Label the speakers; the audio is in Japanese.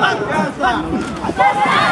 Speaker 1: Yes, sir.